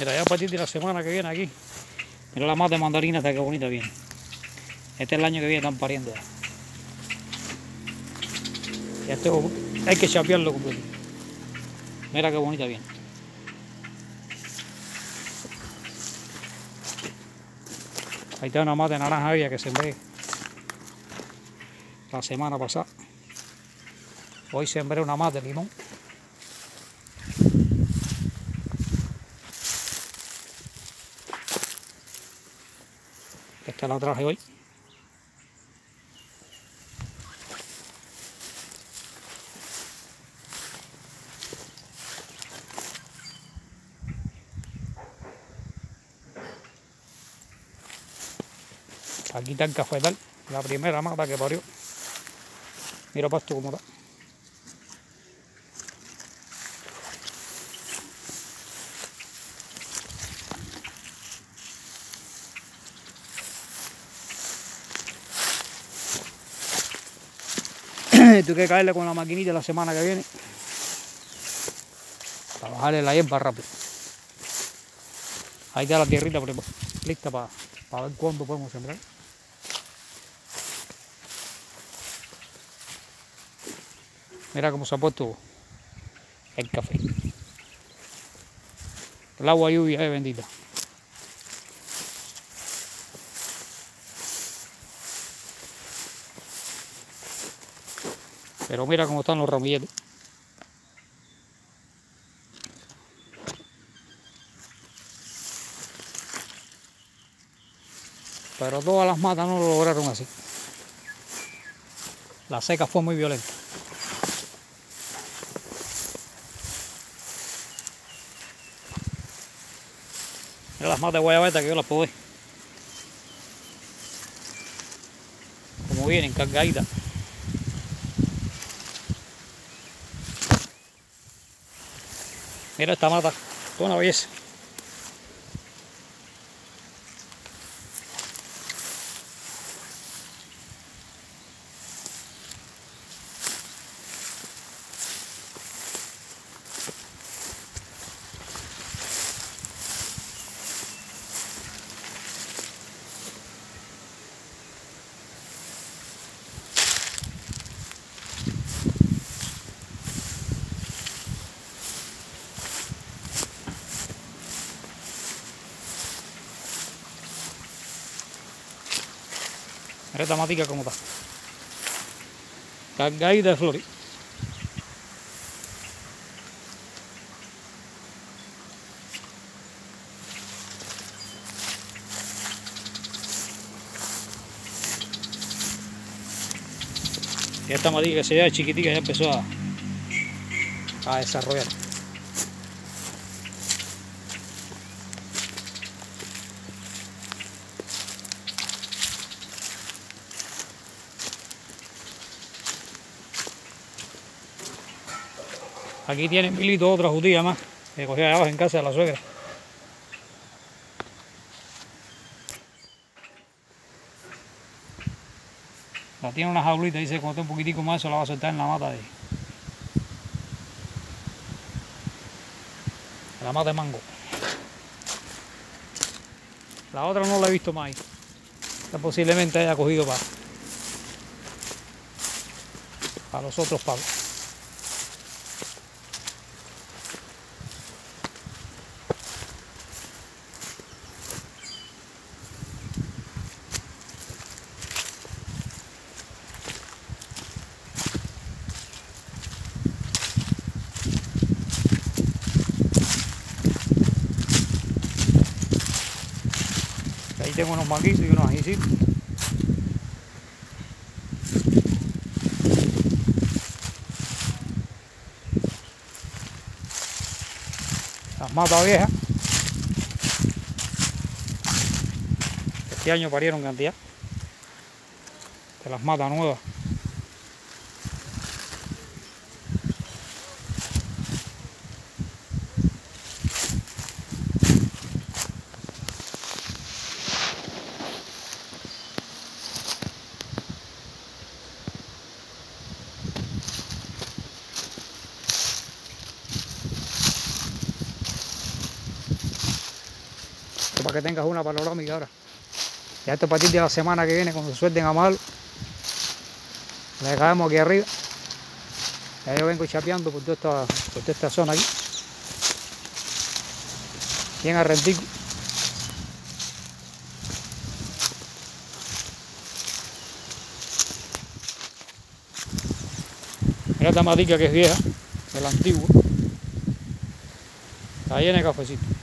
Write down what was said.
Mira, ya a partir de la semana que viene aquí. Mira la mata de mandarina hasta qué bonita viene. Este es el año que viene, están pariendo ya. Hay que chapearlo completo. Mira qué bonita viene. Ahí está una mata de naranja vía que sembré la semana pasada. Hoy sembré una mata de limón. Esta la traje hoy. Aquí está el cafetal, la primera mata que parió. Mira pasto cómo está. Tú que caerle con la maquinita la semana que viene. Para bajarle la hierba rápido. Ahí está la tierrita lista para, para ver cuándo podemos sembrar. Mira cómo se ha puesto el café. El agua lluvia es bendita. Pero mira cómo están los ramilletes. Pero todas las matas no lo lograron así. La seca fue muy violenta. Mira las matas de guayabeta que yo las puedo ver. Como vienen cargaditas. Mira esta mata, toda una belleza. Mira esta matica como está. Cargadita de flores. Esta matica que se ve chiquitica ya empezó a, a desarrollar. Aquí tiene Milito otra judía más que cogió allá abajo en casa de la suegra. La tiene una jaulita, dice cuando esté un poquitico más eso la va a soltar en la mata de, la mata de mango. La otra no la he visto más. Esta posiblemente haya cogido para, para los otros pagos. Ahí tengo unos manguitos y unos ajicitos. Las matas viejas. Este año parieron cantidad. De las matas nuevas. Para que tengas una panorámica ahora. Ya esto a partir de la semana que viene, cuando suelten a mal, le caemos aquí arriba. Ya yo vengo chapeando por toda esta, por toda esta zona aquí. Bien arrentico. Mira esta matica que es vieja, de la antigua. Está llena de cafecito.